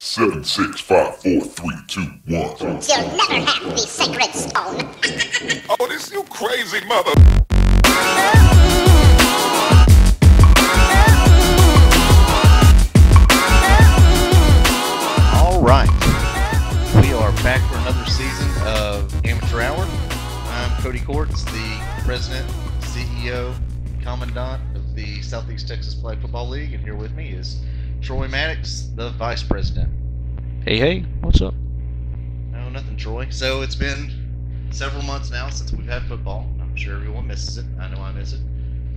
Seven, six, five, four, three, two, one. You'll never have the sacred stone. Oh, this you crazy mother. All right. We are back for another season of Amateur Hour. I'm Cody Courts, the president, CEO, commandant of the Southeast Texas Flag Football League, and here with me is Troy Maddox, the vice president. Hey, hey, what's up? No, nothing, Troy. So it's been several months now since we've had football. I'm sure everyone misses it. I know I miss it.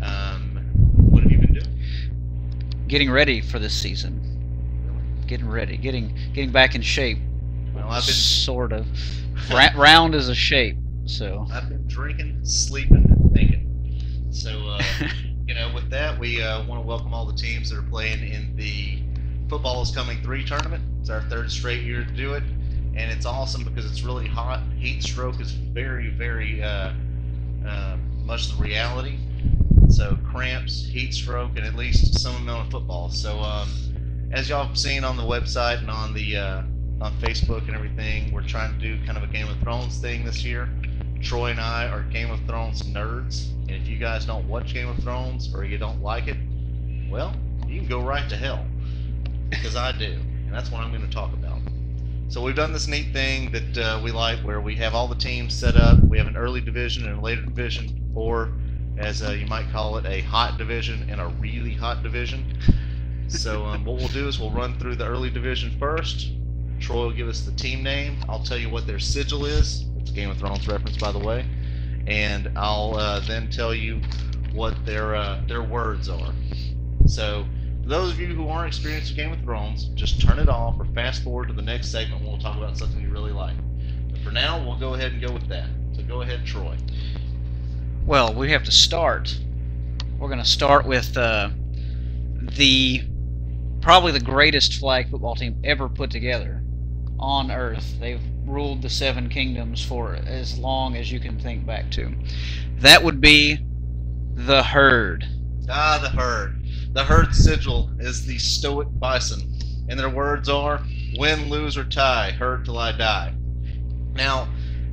Um, what have you been doing? Getting ready for this season. Really? Getting ready, getting getting back in shape. Well, I've been sort of Ra- round as a shape. So I've been drinking, sleeping, and thinking. So, uh, you know, with that, we uh, want to welcome all the teams that are playing in the Football is Coming 3 tournament. It's our third straight year to do it, and it's awesome because it's really hot. Heat stroke is very, very uh, uh, much the reality. So, cramps, heat stroke, and at least some amount of football. So, um, as y'all have seen on the website and on the uh, on Facebook and everything, we're trying to do kind of a Game of Thrones thing this year. Troy and I are Game of Thrones nerds, and if you guys don't watch Game of Thrones or you don't like it, well, you can go right to hell, because I do, and that's what I'm going to talk about. So we've done this neat thing that uh, we like, where we have all the teams set up. We have an early division and a later division, or as uh, you might call it, a hot division and a really hot division. So um, what we'll do is we'll run through the early division first. Troy will give us the team name. I'll tell you what their sigil is. It's a Game of Thrones reference, by the way. And I'll uh, then tell you what their uh, their words are. So, those of you who aren't experienced with Game of Thrones, just turn it off or fast forward to the next segment. When we'll talk about something you really like. But for now, we'll go ahead and go with that. So go ahead, Troy. well, we have to start. We're gonna start with uh, the probably the greatest flag football team ever put together on Earth. They've ruled the Seven Kingdoms for as long as you can think back to. That would be the Herd. Ah, the herd. The herd sigil is the stoic bison, and their words are win, lose, or tie, herd till I die. Now,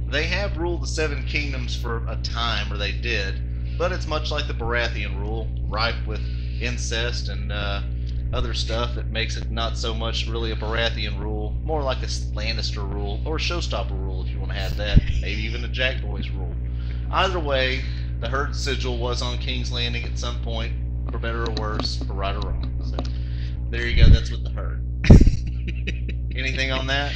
they have ruled the seven kingdoms for a time, or they did, but it's much like the Baratheon rule, rife with incest and uh, other stuff that makes it not so much really a Baratheon rule, more like a Lannister rule, or a Showstopper rule if you want to have that, maybe even a Jack Boys rule. Either way, the herd sigil was on King's Landing at some point, for better or worse, for right or wrong. So there you go. That's with the herd. Anything on that?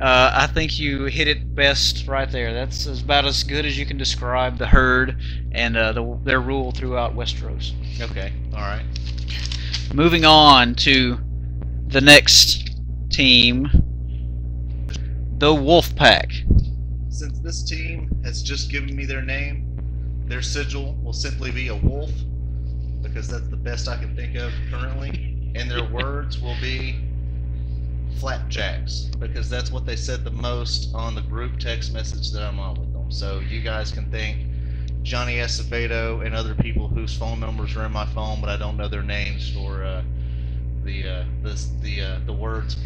Uh, I think you hit it best right there. That's about as good as you can describe the herd and uh, the, their rule throughout Westeros. Okay. All right. Moving on to the next team, the Wolf Pack. Since this team has just given me their name, their sigil will simply be a wolf, because that's the best I can think of currently, and their words will be flapjacks, because that's what they said the most on the group text message that I'm on with them. So you guys can thank Johnny Acevedo and other people whose phone numbers are in my phone, but I don't know their names for uh, the uh, this, the uh, the words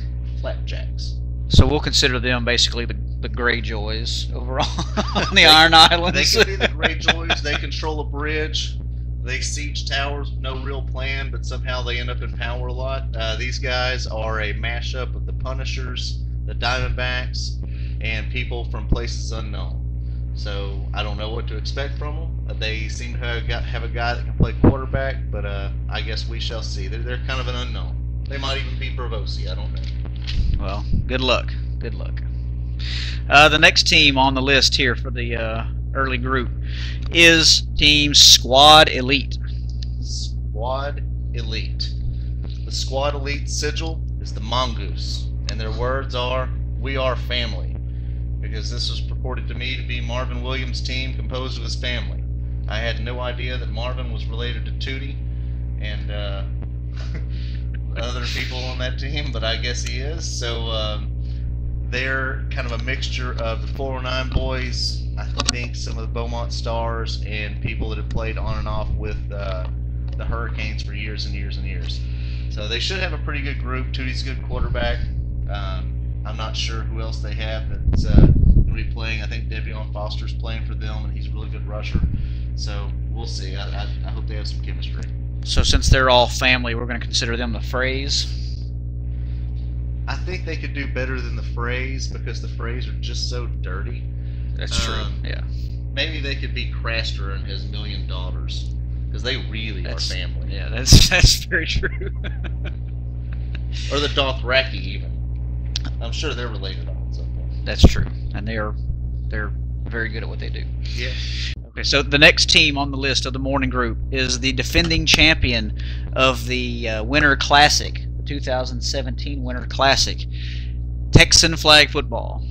flapjacks. So we'll consider them basically the, the Greyjoys overall on the They- Iron They can be the Greyjoys. They control a bridge. They siege towers with no real plan, but somehow they end up in power a lot. Uh, these guys are a mashup of the Punishers, the Diamondbacks, and people from places unknown. So I don't know what to expect from them. Uh, They seem to have, got, have a guy that can play quarterback, but uh, I guess we shall see. They're, they're kind of an unknown. They might even be Braavosi. I don't know. well, good luck. Good luck. Uh, the next team on the list here for the uh, early group is Team Squad Elite. Squad Elite. The Squad Elite sigil is the mongoose, and their words are, We are family. Because this was purported to me to be Marvin Williams' team composed of his family. I had no idea that Marvin was related to Tootie and uh, other people on that team, but I guess he is. So um, they're kind of a mixture of the 409 boys, I think some of the Beaumont Stars, and people that have played on and off with uh, the Hurricanes for years and years and years. So they should have a pretty good group. Tootie's a good quarterback. Um, I'm not sure who else they have that's uh, going to be playing. I think Devion Foster's playing for them, and he's a really good rusher. So we'll see. I, I, I hope they have some chemistry. So since they're all family, we're going to consider them the Freys. I think they could do better than the Freys because the Freys are just so dirty. That's true. Um, Yeah. Maybe they could be Craster and his million daughters because they really That's- are family. Yeah, that's that's very true. Or the Dothraki even. I'm sure they're related on something. that's true, and they are they're very good at what they do. Yeah. Okay, so the next team on the list of the morning group is the defending champion of the uh, Winter Classic, the 2017 Winter Classic, Texan Flag Football.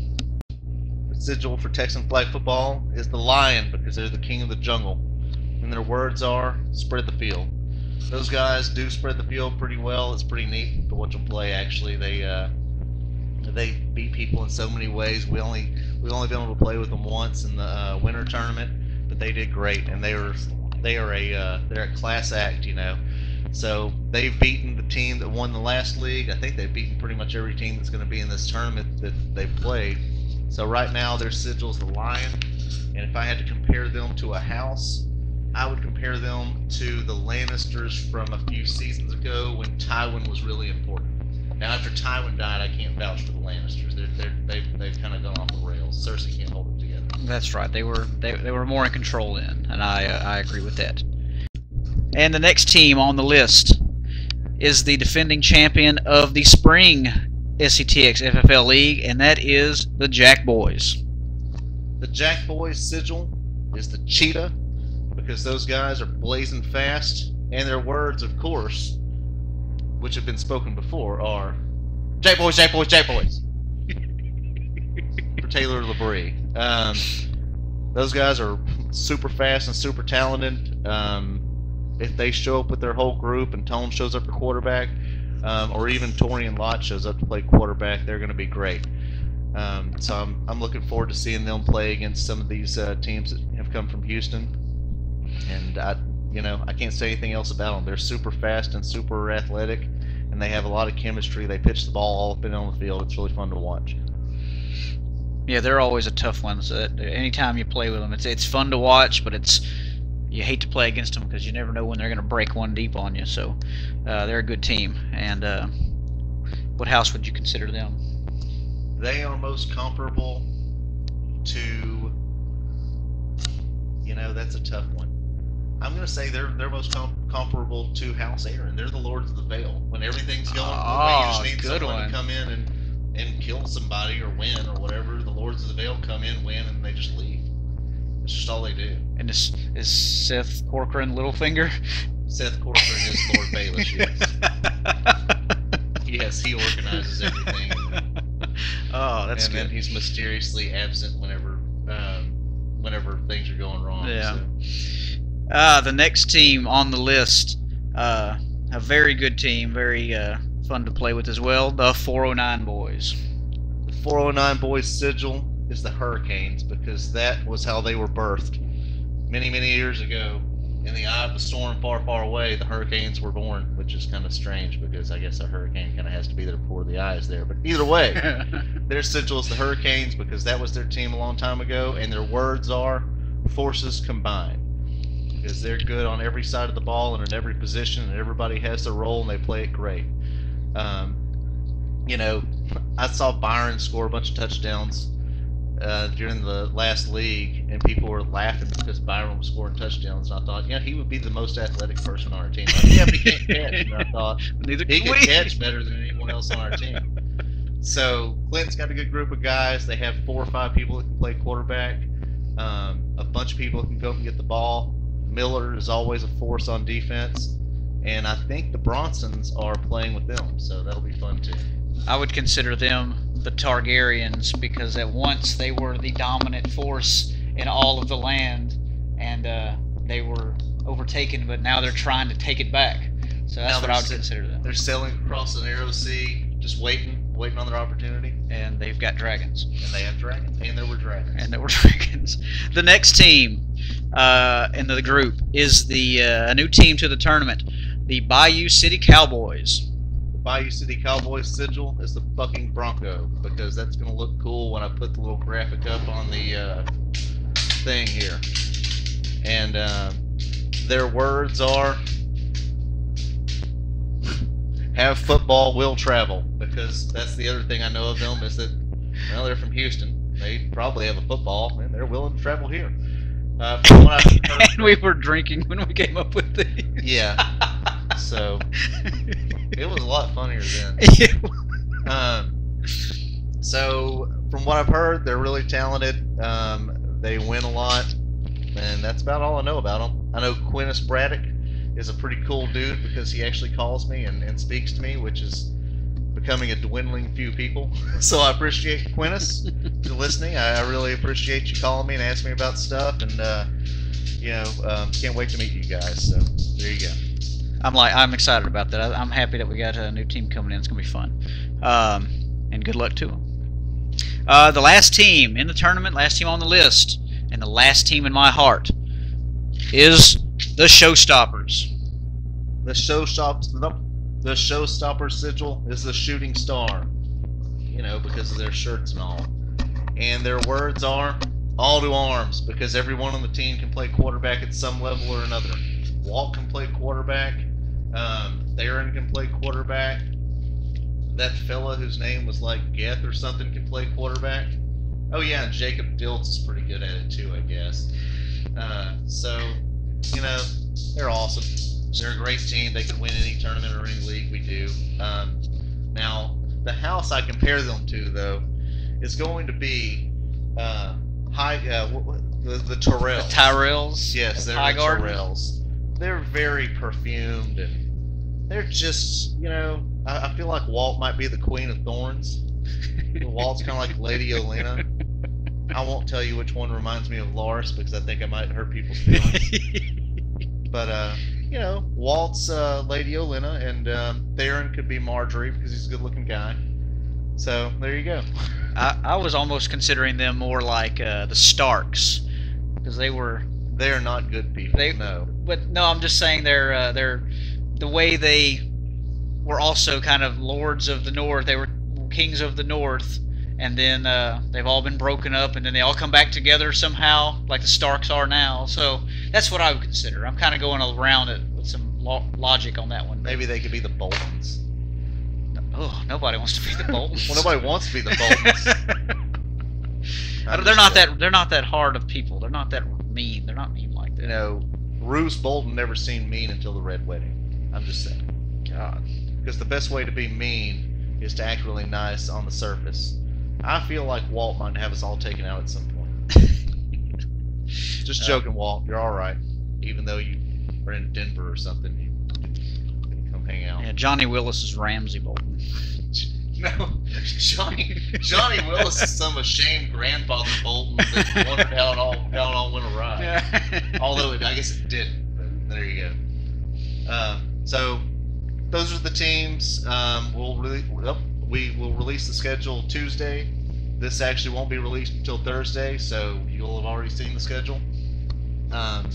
Sigil for Texan flag football is the lion because they're the king of the jungle. And their words are spread the field. Those guys do spread the field pretty well. It's pretty neat to watch them play actually. They uh, they beat people in so many ways. We only we only been able to play with them once in the uh, winter tournament, but they did great and they were they are a uh, they're a class act, you know. So they've beaten the team that won the last league. I think they've beaten pretty much every team that's going to be in this tournament that they've played. So right now their sigil's the lion, and if I had to compare them to a house, I would compare them to the Lannisters from a few seasons ago when Tywin was really important. Now after Tywin died, I can't vouch for the Lannisters. They're, they're, they've they've kind of gone off the rails. Cersei can't hold it together. That's right. They were they, they were more in control then, and I uh, I agree with that. And the next team on the list is the defending champion of the spring SETX FFL League, and that is the Jack Boys. The Jack Boys sigil is the cheetah because those guys are blazing fast, and their words, of course, which have been spoken before, are Jack Boys, Jack Boys, Jack Boys. For Taylor Labrie. Um, those guys are super fast and super talented. Um, if they show up with their whole group and Tone shows up for quarterback, um, or even Torian Lott shows up to play quarterback, they're going to be great. Um, so I'm, I'm looking forward to seeing them play against some of these uh, teams that have come from Houston. And I, you know, I can't say anything else about them. They're super fast and super athletic, and they have a lot of chemistry. They pitch the ball all up and down the field. It's really fun to watch. Yeah, they're always a tough one. So that anytime you play with them, it's it's fun to watch, but it's you hate to play against them because you never know when they're going to break one deep on you. So uh, they're a good team. And uh, what house would you consider them? They are most comparable to, you know, that's a tough one. I'm gonna say they're they're most com- comparable to House Arryn. They're the Lords of the Vale. When everything's going well, you just Oh, need good someone one. to come in and and kill somebody or win or whatever. The Lords of the Vale come in, win, and they just leave. That's just all they do. And is, is Seth Corcoran Littlefinger? Seth Corcoran is Lord Baelish. Yes. yes, he organizes everything. oh, that's and good. then he's mysteriously absent whenever um, whenever things are going wrong. Yeah. so. Uh, the next team on the list, uh, a very good team, very uh, fun to play with as well. The 409 Boys. The 409 boys sigil is the Hurricanes because that was how they were birthed. Many, many years ago, in the eye of the storm far, far away, the Hurricanes were born, which is kind of strange because I guess a hurricane kind of has to be there before the eye is there. But either way, their sigil is the Hurricanes because that was their team a long time ago, and their words are forces combined. Because they're good on every side of the ball and in every position, and everybody has their role, and they play it great. Um, you know, I saw Byron score a bunch of touchdowns uh, during the last league, and people were laughing because Byron was scoring touchdowns. And I thought, yeah, he would be the most athletic person on our team. Like, yeah, but he can't catch. And I thought, Neither he we. catch better than anyone else on our team. So Clinton's got a good group of guys. They have four or five people that can play quarterback. Um, a bunch of people that can go up and get the ball. Miller is always a force on defense, and I think the Bronsons are playing with them, so that'll be fun too. I would consider them the Targaryens because at once they were the dominant force in all of the land, and uh, they were overtaken, but now they're trying to take it back. So that's Now what I would sit- consider them. They're sailing across the narrow sea, just waiting, waiting on their opportunity, And they've got dragons. and they have dragons, and there were dragons. and there were dragons. The next team uh, in the group is the uh, a new team to the tournament, the Bayou City Cowboys. Bayou City Cowboys sigil is the fucking Bronco because that's gonna look cool when I put the little graphic up on the uh, thing here. And uh, their words are have football will travel because that's the other thing I know of them is that well they're from Houston they probably have a football and they're willing to travel here. Uh, from what I've heard- and we were drinking when we came up with these. yeah, so it was a lot funnier then. Um, so from what I've heard, they're really talented. Um, they win a lot, and that's about all I know about them. I know Quintus Braddock is a pretty cool dude because he actually calls me and, and speaks to me, which is becoming a dwindling few people. so I appreciate Quintus for listening. I, I really appreciate you calling me and asking me about stuff, and uh, you know, um, can't wait to meet you guys. So there you go. I'm like I'm excited about that. I, I'm happy that we got a new team coming in. It's gonna be fun, um, and good luck to them. Uh, the last team in the tournament, last team on the list, and the last team in my heart is the Showstoppers. The showstop, the showstopper sigil is the shooting star. You know, because of their shirts and all. And their words are all to arms, because everyone on the team can play quarterback at some level or another. Walt can play quarterback. Um, Theron can play quarterback. That fella whose name was like Geth or something can play quarterback. Oh yeah, and Jacob Diltz is pretty good at it too, I guess. Uh, so, you know, they're awesome. They're a great team. They can win any tournament or any league we do. Um, now, the house I compare them to, though, is going to be uh, high. Uh, the, the Tyrells. The Tyrells. Yes, they're the. Tyrells. They're very perfumed and they're just, you know, I, I feel like Walt might be the Queen of Thorns. Walt's kind of like Lady Olenna. I won't tell you which one reminds me of Lars because I think I might hurt people's feelings. but uh, you know, Walt's uh, Lady Olenna, and um, Theron could be Margaery because he's a good-looking guy. So there you go. I, I was almost considering them more like uh, the Starks, because they were. They are not good people. They- no. But no, I'm just saying they're uh, they're the way they were also kind of lords of the North. They were kings of the North, and then uh, they've all been broken up, and then they all come back together somehow, like the Starks are now. So that's what I would consider. I'm kind of going around it with some lo- logic on that one. Maybe they could be the Boltons. Oh, nobody wants to be the Boltons. Well, nobody wants to be the Boltons. They're not that. They're not that hard of people. They're not that mean. They're not mean like that. You know, Roose Bolton never seemed mean until the Red Wedding. I'm just saying. God. Because the best way to be mean is to act really nice on the surface. I feel like Walt might have us all taken out at some point. Just Uh, joking, Walt. You're all right. Even though you are in Denver or something, you can come hang out. Yeah, Johnny Willis is Ramsay Bolton. No, Johnny Johnny Willis is some ashamed grandfather Bolton that wondered how it all how it all went awry. Although it, I guess it didn't. But there you go. Um, so those are the teams. Um, we'll really we will release the schedule Tuesday. This actually won't be released until Thursday, so you'll have already seen the schedule. Um,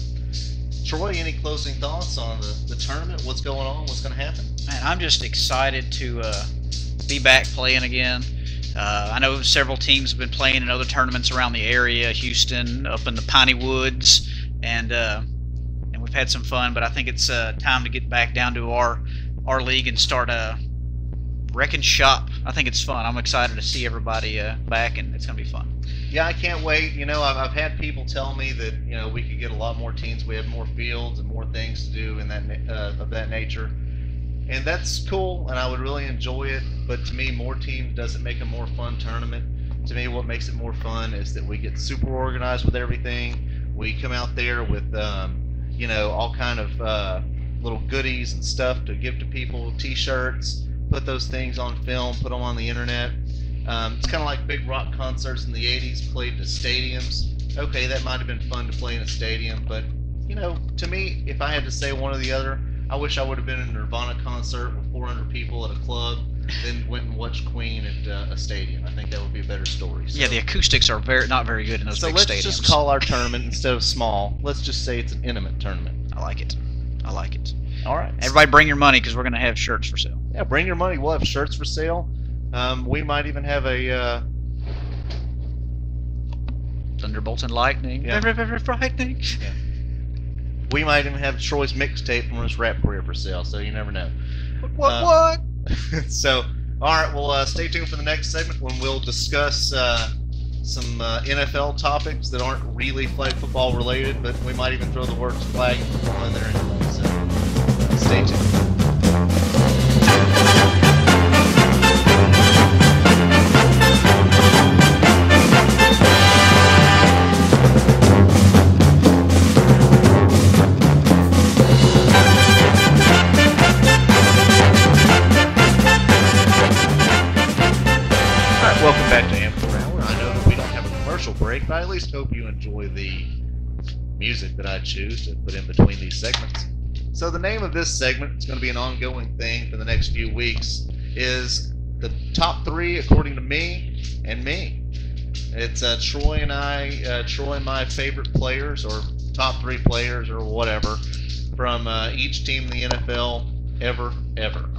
Troy, any closing thoughts on the, the tournament? What's going on? What's going to happen? Man, I'm just excited to uh, be back playing again. Uh, I know several teams have been playing in other tournaments around the area, Houston, up in the Piney Woods, and uh, and we've had some fun. But I think it's uh, time to get back down to our our league and start uh, wrecking shop. I think it's fun. I'm excited to see everybody uh, back, and it's gonna be fun. Yeah, I can't wait. You know, I've, I've had people tell me that you know we could get a lot more teams. We have more fields and more things to do in that uh, of that nature, and that's cool. And I would really enjoy it. But to me, more teams doesn't make a more fun tournament. To me, what makes it more fun is that we get super organized with everything. We come out there with um, you know all kind of uh, little goodies and stuff to give to people, T-shirts. Put those things on film, put them on the internet. Um, it's kind of like big rock concerts in the 80s played in stadiums. Okay, that might have been fun to play in a stadium, but, you know, to me, if I had to say one or the other, I wish I would have been in a Nirvana concert with 400 people at a club, then went and watched Queen at uh, a stadium. I think that would be a better story. So, Yeah, the acoustics are very not very good in those so big let's stadiums. just call our tournament instead of small, let's just say it's an intimate tournament. I like it. I like it. All right. Everybody, bring your money because we're gonna have shirts for sale. Yeah, bring your money. We'll have shirts for sale. Um, we might even have a. Uh, Thunderbolts and lightning. Yeah. Very, very frightening. we might even have Troy's mixtape from his rap career for sale. So you never know. What? Uh, what? so, all right. Well, uh, stay tuned for the next segment when we'll discuss uh, some uh, NFL topics that aren't really flag football related, but we might even throw the words flag football in there. So, stay tuned. Least hope you enjoy the music that I choose to put in between these segments. So the name of this segment is going to be an ongoing thing for the next few weeks. Is the top three according to me and me. It's uh, Troy and I, uh, Troy and my favorite players or top three players or whatever from uh, each team in the NFL ever, ever.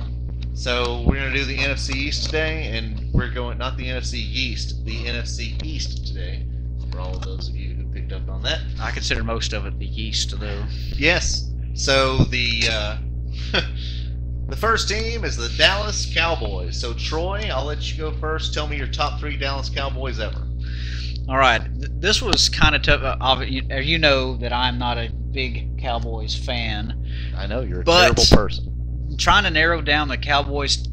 So we're going to do the NFC East today, and we're going not the NFC East, the NFC East today. For all of those of you who picked up on that. I consider most of it the yeast, though. Yes. So the uh, the first team is the Dallas Cowboys. So Troy, I'll let you go first. Tell me your top three Dallas Cowboys ever. All right, this was kind of tough. Uh, you- you know that I'm not a big Cowboys fan. I know you're a But- terrible person. Trying to narrow down the Cowboys'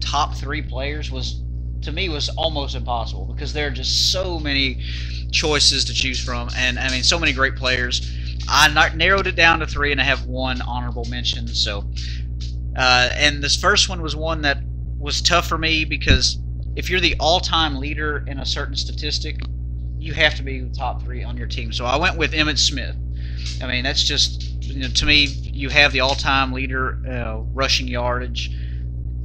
top three players was, to me, was almost impossible because there are just so many choices to choose from, and I mean, so many great players. I narrowed it down to three, and I have one honorable mention. So, uh, and this first one was one that was tough for me because if you're the all-time leader in a certain statistic, you have to be the top three on your team. So I went with Emmitt Smith. I mean, that's just you know, to me, you have the all-time leader uh, rushing yardage.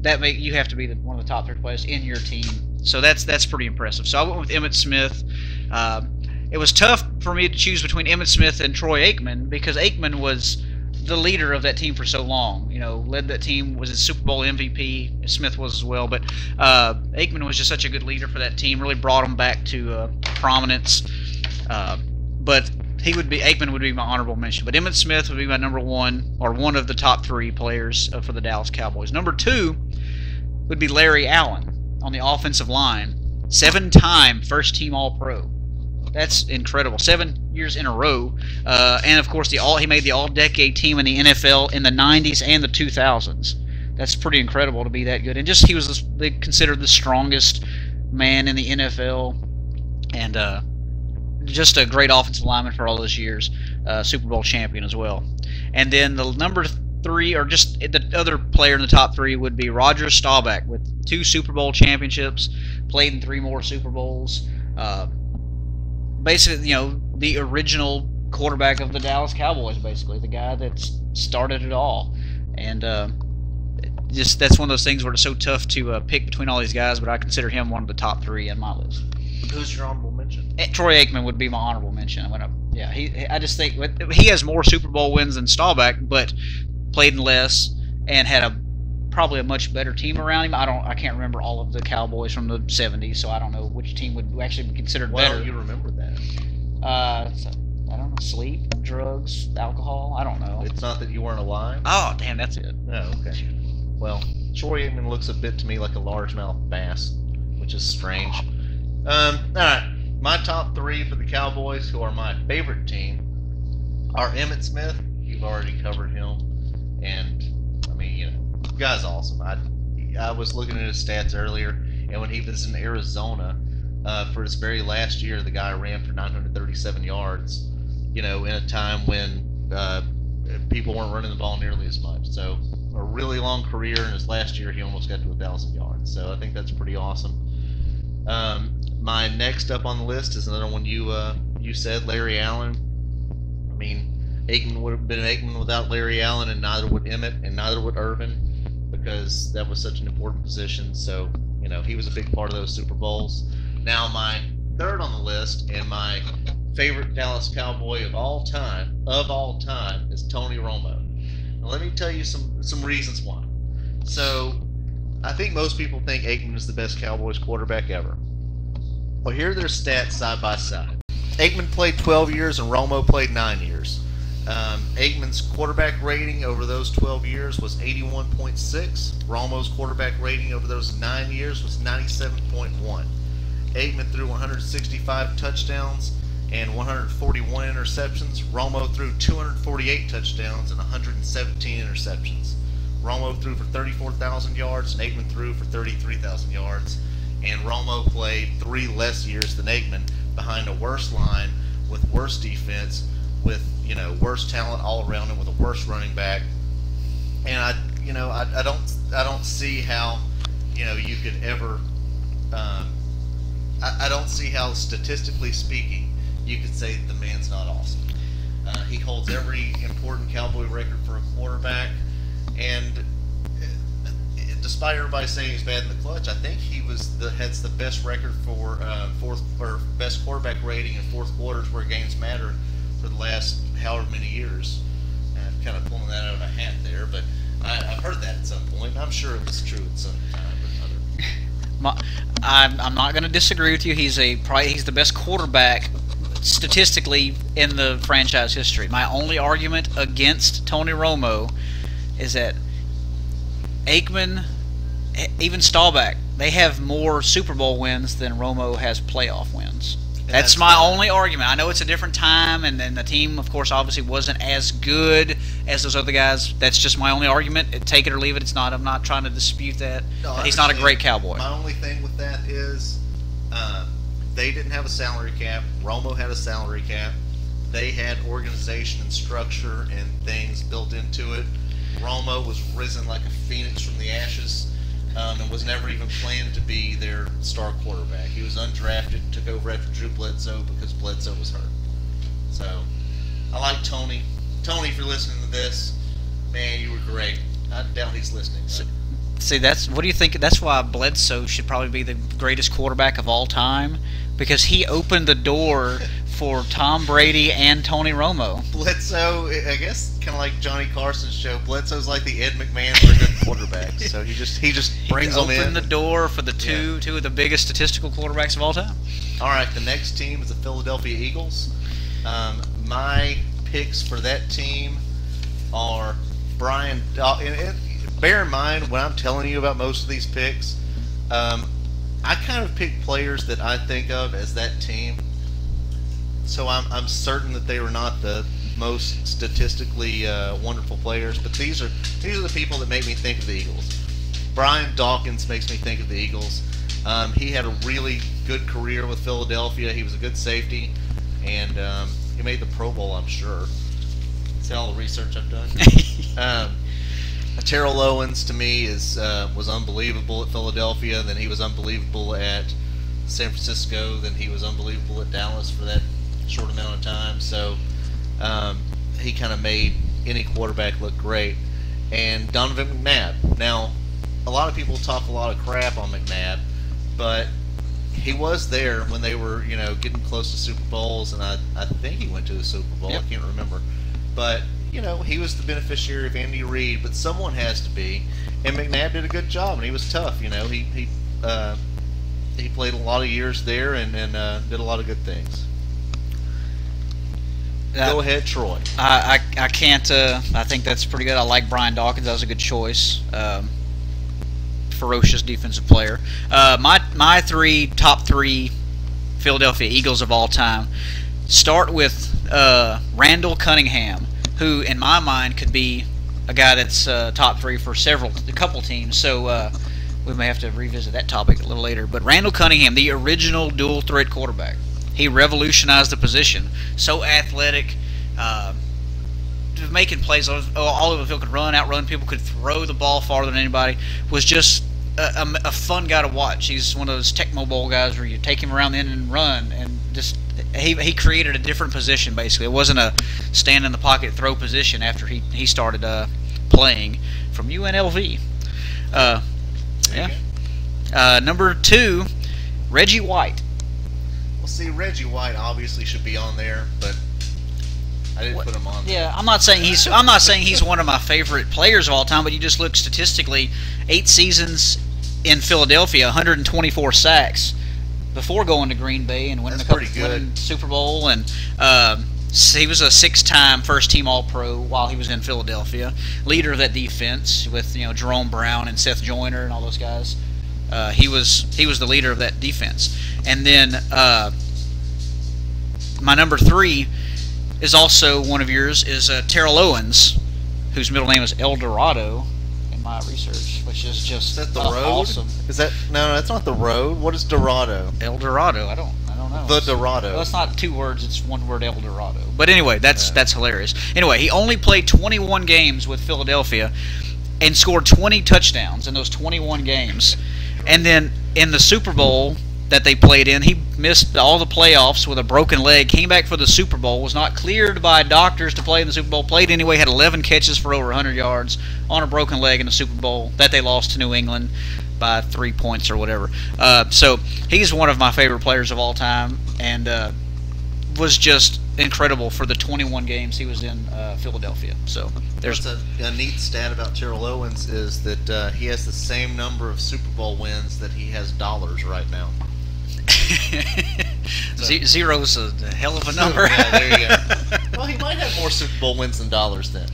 That make you have to be the, one of the top three players in your team. So that's that's pretty impressive. So I went with Emmitt Smith. Uh, it was tough for me to choose between Emmitt Smith and Troy Aikman because Aikman was the leader of that team for so long. You know, led that team, was a Super Bowl MVP. Smith was as well, but uh, Aikman was just such a good leader for that team. Really brought them back to uh, prominence. Uh, but he would be Aikman would be my honorable mention, but Emmitt Smith would be my number one or one of the top three players uh, for the Dallas Cowboys. Number two would be Larry Allen on the offensive line, seven-time first-team All-Pro. That's incredible. Seven years in a row, uh, and of course the all he made the All-Decade team in the NFL in the '90s and the 2000s. That's pretty incredible to be that good, and just he was considered the strongest man in the NFL, and uh, just a great offensive lineman for all those years, uh, Super Bowl champion as well. And then the number three, or just the other player in the top three, would be Roger Staubach with two Super Bowl championships, played in three more Super Bowls. Uh, basically, you know, the original quarterback of the Dallas Cowboys, basically the guy that started it all. And uh, just that's one of those things where it's so tough to uh, pick between all these guys, but I consider him one of the top three in my list. Who's your honorable mention? Eh, Troy Aikman would be my honorable mention. When I, yeah, he, I just think he has more Super Bowl wins than Staubach, but played in less and had a probably a much better team around him. I don't, I can't remember all of the Cowboys from the '70s, so I don't know which team would actually be considered Well, better. you remember that. Uh, so, I don't know, sleep, drugs, alcohol. I don't know. It's not that you weren't alive. Oh, damn, that's it. Oh, okay. Well, Troy Aikman looks a bit to me like a largemouth bass, which is strange. Um, all right, my top three for the Cowboys, who are my favorite team, are Emmitt Smith. You've already covered him, and I mean, you know, guy's awesome. I I was looking at his stats earlier, and when he was in Arizona uh, for his very last year, the guy ran for 937 yards. You know, in a time when uh, people weren't running the ball nearly as much. So a really long career. In his last year, he almost got to a thousand yards. So I think that's pretty awesome. Um, my next up on the list is another one you uh, you said, Larry Allen. I mean, Aikman would have been Aikman without Larry Allen, and neither would Emmitt, and neither would Irvin, because that was such an important position. So you know, he was a big part of those Super Bowls. Now my third on the list, and my favorite Dallas Cowboy of all time, of all time, is Tony Romo. Now, let me tell you some some reasons why. So, I think most people think Aikman is the best Cowboys quarterback ever. Well, here are their stats side by side. Aikman played 12 years and Romo played nine years. Um, Aikman's quarterback rating over those 12 years was 81.6. Romo's quarterback rating over those nine years was 97.1. Aikman threw 165 touchdowns and 141 interceptions. Romo threw 248 touchdowns and 117 interceptions. Romo threw for 34,000 yards and Aikman threw for 33,000 yards. And Romo played three less years than Aikman behind a worse line with worse defense, with you know worse talent all around him, with a worse running back. And I, you know, I, I don't, I don't see how, you know, you could ever. Um, I, I don't see how, statistically speaking, you could say the man's not awesome. Uh, he holds every important Cowboy record for a quarterback, and despite everybody saying he's bad in the clutch, I think he was the heads the best record for uh, fourth or best quarterback rating in fourth quarters where games matter for the last however many years. I'm kind of pulling that out of a hat there, but I, I've heard that at some point. I'm sure it was true at some time or another. I'm, I'm not going to disagree with you. He's a probably he's the best quarterback statistically in the franchise history. My only argument against Tony Romo is that Aikman, even Staubach, they have more Super Bowl wins than Romo has playoff wins. That's, that's my only argument. I know it's a different time, and then the team, of course, obviously wasn't as good as those other guys. That's just my only argument. Take it or leave it. It's not. I'm not trying to dispute that. No, he's not a great cowboy. My only thing with that is um, they didn't have a salary cap. Romo had a salary cap. They had organization and structure and things built into it. Romo was risen like a phoenix from the ashes um, and was never even planned to be their star quarterback. He was undrafted, took over after Drew Bledsoe because Bledsoe was hurt. So I like Tony. Tony, if you're listening to this, man, you were great. I doubt he's listening. See, that's what do you think? That's why Bledsoe should probably be the greatest quarterback of all time because he opened the door for Tom Brady and Tony Romo. Bledsoe, I guess, kind of like Johnny Carson's show. Bledsoe's like the Ed McMahon for good quarterbacks. So he just he just brings he them in. the door for the two two of the biggest statistical quarterbacks of all time. All right, the next team is the Philadelphia Eagles. Um, my picks for that team are Brian. Uh, and, and bear in mind when I'm telling you about most of these picks, um, I kind of pick players that I think of as that team. So I'm, I'm certain that they were not the most statistically uh, wonderful players, but these are these are the people that make me think of the Eagles. Brian Dawkins makes me think of the Eagles. Um, he had a really good career with Philadelphia. He was a good safety, and um, he made the Pro Bowl, I'm sure. See all the research I've done. um, Terrell Owens to me is uh, was unbelievable at Philadelphia. Then he was unbelievable at San Francisco. Then he was unbelievable at Dallas for that short amount of time. So um, he kind of made any quarterback look great. And Donovan McNabb. Now, a lot of people talk a lot of crap on McNabb, but he was there when they were, you know, getting close to Super Bowls, and I, I think he went to the Super Bowl. Yep. I can't remember, but you know, he was the beneficiary of Andy Reid, but someone has to be. And McNabb did a good job, and he was tough. You know, he he uh, he played a lot of years there and and uh, did a lot of good things. Uh, Go ahead, Troy. I, I, I can't. Uh, I think that's pretty good. I like Brian Dawkins. That was a good choice. Um, ferocious defensive player. Uh, my my three top three Philadelphia Eagles of all time start with uh, Randall Cunningham, who in my mind could be a guy that's uh, top three for several, a couple teams. So uh, we may have to revisit that topic a little later. But Randall Cunningham, the original dual threat quarterback, he revolutionized the position. So athletic. Uh, making plays all all over the field, could run, outrun people, could throw the ball farther than anybody. Was just a, a, a fun guy to watch. He's one of those Tecmo Bowl guys where you take him around the end and run, and just he, he created a different position. Basically, it wasn't a stand in the pocket throw position after he he started uh, playing from UNLV. Uh, yeah. uh, number two, Reggie White. Well, see, Reggie White obviously should be on there, but I didn't What- put him on. there. Yeah, I'm not saying he's I'm not saying he's one of my favorite players of all time, but you just look statistically, eight seasons in Philadelphia, 124 sacks before going to Green Bay and winning That's a couple, good. winning Super Bowl, and um, he was a six-time first-team All-Pro while he was in Philadelphia, leader of that defense with you know Jerome Brown and Seth Joyner and all those guys. Uh, he was he was the leader of that defense, and then uh, my number three is also one of yours is uh, Terrell Owens, whose middle name is El Dorado in my research, which is just Is that the road? awesome. Is that no? That's not the road. What is Dorado? El Dorado. I don't. I don't know. The Dorado. Well, not two words. It's one word. El Dorado. But anyway, that's Yeah. that's hilarious. Anyway, he only played 21 games with Philadelphia, and scored 20 touchdowns in those 21 games. And then in the Super Bowl that they played in, he missed all the playoffs with a broken leg. Came back for the Super Bowl. Was not cleared by doctors to play in the Super Bowl. Played anyway. Had 11 catches for over 100 yards on a broken leg in the Super Bowl that they lost to New England by three points or whatever. Uh, so he's one of my favorite players of all time, and uh, was just incredible for the 21 games he was in uh, Philadelphia. So there's a, a neat stat about Terrell Owens is that uh, he has the same number of Super Bowl wins that he has dollars right now. Ze- zero's a hell of a number. yeah, there you go. Well, he might have more Super Bowl wins than dollars then.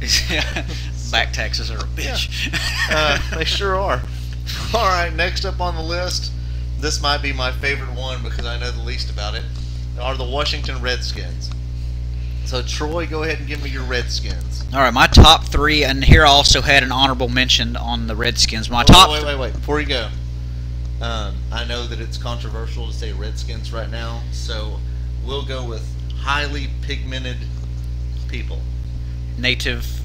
Back taxes are a bitch. Uh, they sure are. All right, next up on the list, this might be my favorite one because I know the least about it, are the Washington Redskins. So, Troy, go ahead and give me your Redskins. All right, my top three, and here I also had an honorable mention on the Redskins. My Wait, top. Wait, wait, wait. Before you go, um, I know that it's controversial to say Redskins right now, so we'll go with highly pigmented people. native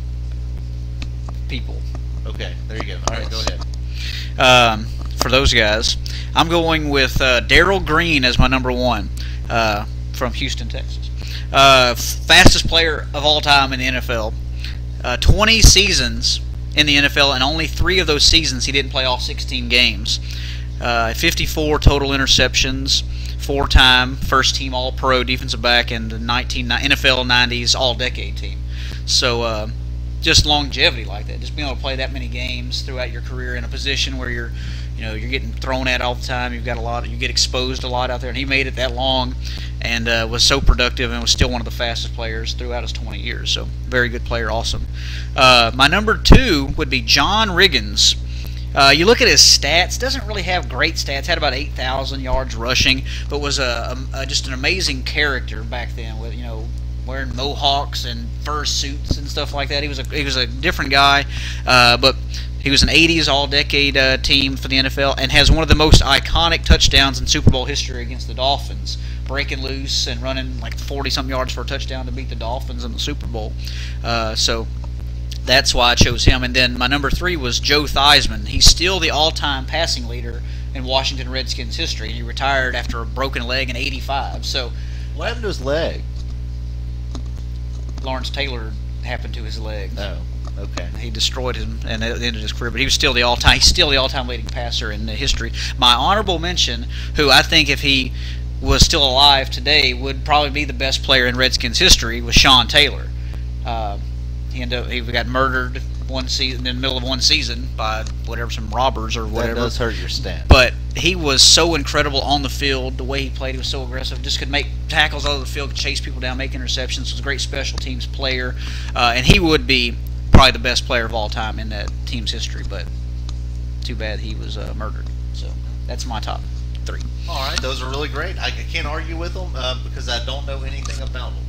people. Okay, there you go. All right, go ahead. Um, for those guys, I'm going with uh, Darrell Green as my number one uh, from Houston, Texas. Uh, fastest player of all time in the NFL. Uh, 20 seasons in the NFL, and only three of those seasons he didn't play all 16 games. Uh, 54 total interceptions, four-time first-team All-Pro defensive back, and the 19 NFL 90s All-Decade team. So uh, just longevity like that, just being able to play that many games throughout your career in a position where you're, you know, you're getting thrown at all the time. You've got a lot, you get exposed a lot out there, and he made it that long, and uh, was so productive, and was still one of the fastest players throughout his 20 years. So very good player, awesome. Uh, my number two would be John Riggins. Uh, you look at his stats; doesn't really have great stats. Had about 8,000 yards rushing, but was a, a, just an amazing character back then. With you know wearing mohawks and fur suits and stuff like that. He was a he was a different guy, uh, but he was an 80s all-decade uh, team for the NFL and has one of the most iconic touchdowns in Super Bowl history against the Dolphins, breaking loose and running like 40 something yards for a touchdown to beat the Dolphins in the Super Bowl. Uh, so that's why I chose him. And then my number three was Joe Theismann. He's still the all-time passing leader in Washington Redskins history. He retired after a broken leg in '85. So What happened to his leg? Lawrence Taylor happened to his leg. Oh, okay. He destroyed him and ended his career, but he was still the all-time. He's still the all-time leading passer in the history. My honorable mention, who I think if he was still alive today would probably be the best player in Redskins history, was Sean Taylor. Uh, he ended up he got murdered one season in the middle of one season by whatever some robbers or whatever. That does hurt your stat. But he was so incredible on the field. The way he played, he was so aggressive. Just could make tackles out of the field, could chase people down, make interceptions. Was a great special teams player, uh, and he would be probably the best player of all time in that team's history. But too bad he was uh, murdered. So that's my top three. All right, those are really great. I, I can't argue with them uh, because I don't know anything about them.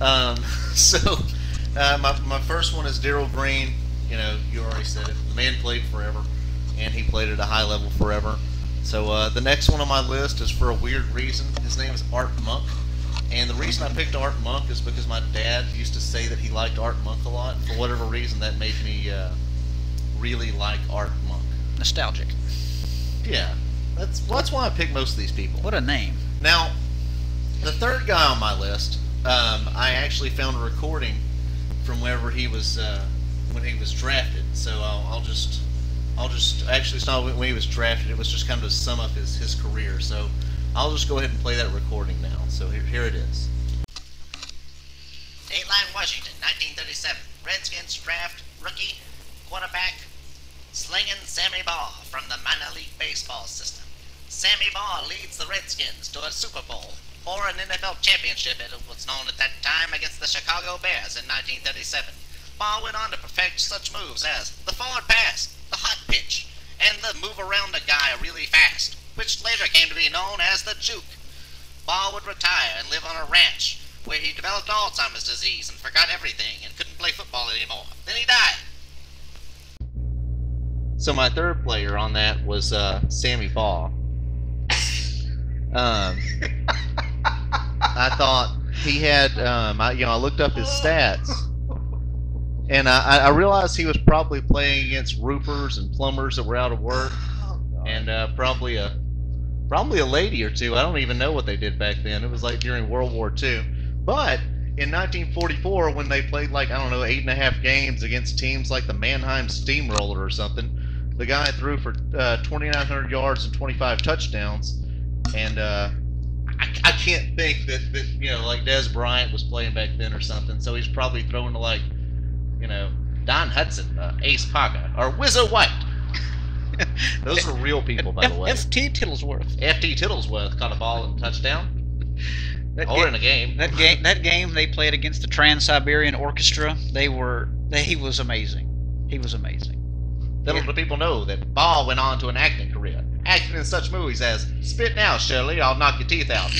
Um, so, uh, my, my first one is Darrell Green. You know, you already said it. The man played forever, and he played at a high level forever. So, uh, the next one on my list is for a weird reason. His name is Art Monk. And the reason I picked Art Monk is because my dad used to say that he liked Art Monk a lot. For whatever reason, that made me uh, really like Art Monk. Nostalgic. Yeah, that's well, that's why I pick most of these people. What a name. Now, the third guy on my list, um, I actually found a recording from wherever he was uh, when he was drafted. So I'll, I'll just, I'll just actually it's not when he was drafted. It was just kind of to sum up his his career. So I'll just go ahead and play that recording now. So here, here it is. Redskins draft rookie quarterback slinging Sammy Baugh from the minor league baseball system. Sammy Baugh leads the Redskins to a Super Bowl or an NFL championship, as it was known at that time, against the Chicago Bears in 1937. Baugh went on to perfect such moves as the forward pass, the hot pitch, and the move around a guy really fast, which later came to be known as the juke. Ball would retire and live on a ranch where he developed Alzheimer's disease and forgot everything and couldn't play football anymore. Then he died. So my third player on that was uh, Sammy Ball. Um, I thought he had, um, I, you know, I looked up his stats, and I, I realized he was probably playing against roofers and plumbers that were out of work, and uh, probably a probably a lady or two. I don't even know what they did back then. It was like during World War II. But in 1944, when they played like I don't know eight and a half games against teams like the Mannheim Steamroller or something, the guy threw for uh, 2,900 yards and 25 touchdowns, and uh, I, I can't think that, that you know like Dez Bryant was playing back then or something. So he's probably throwing to like you know Don Hutson, uh, Ace Parker, or Wizard White. Those are real people, by the way. F.T. Tittlesworth. F.T. Tittlesworth caught a ball and touchdown. That Or ga- in a game. That game, that game they played against the Trans Siberian Orchestra. They were, they, he was amazing. He was amazing. Little do people know that Ball went on to an acting career, acting in such movies as Spit Now, Shirley, I'll Knock Your Teeth Out.